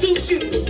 sentido.